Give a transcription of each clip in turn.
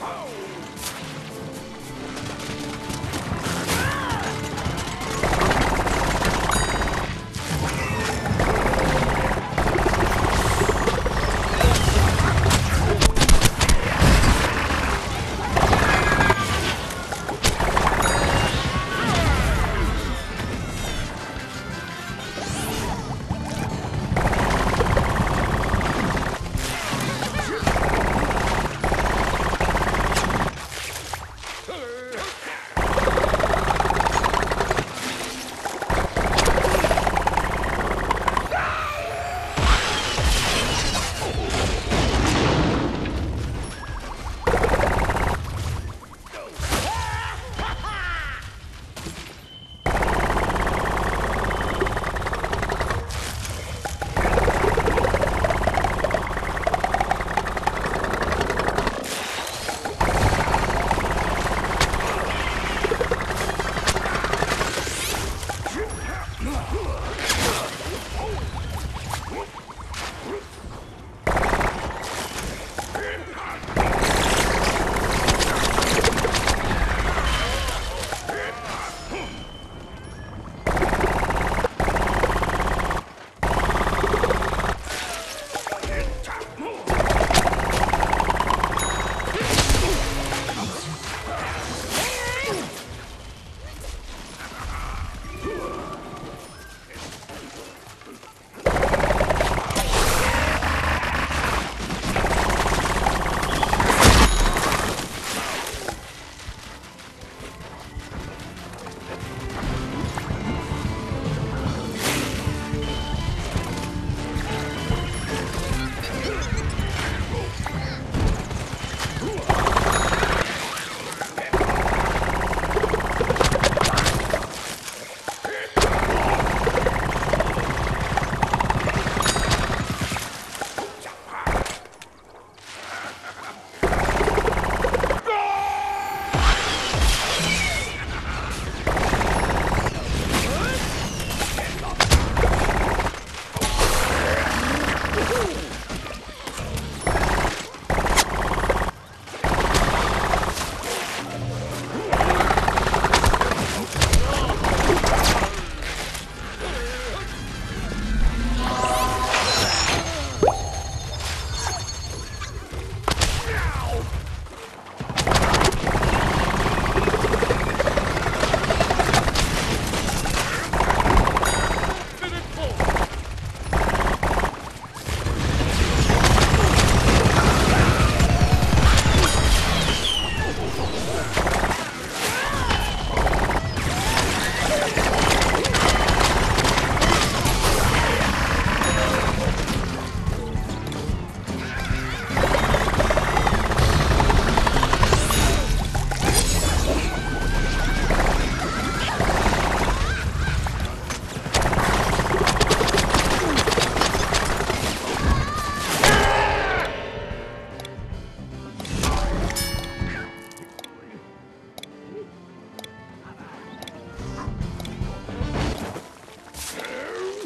Oh!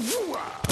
Lüder,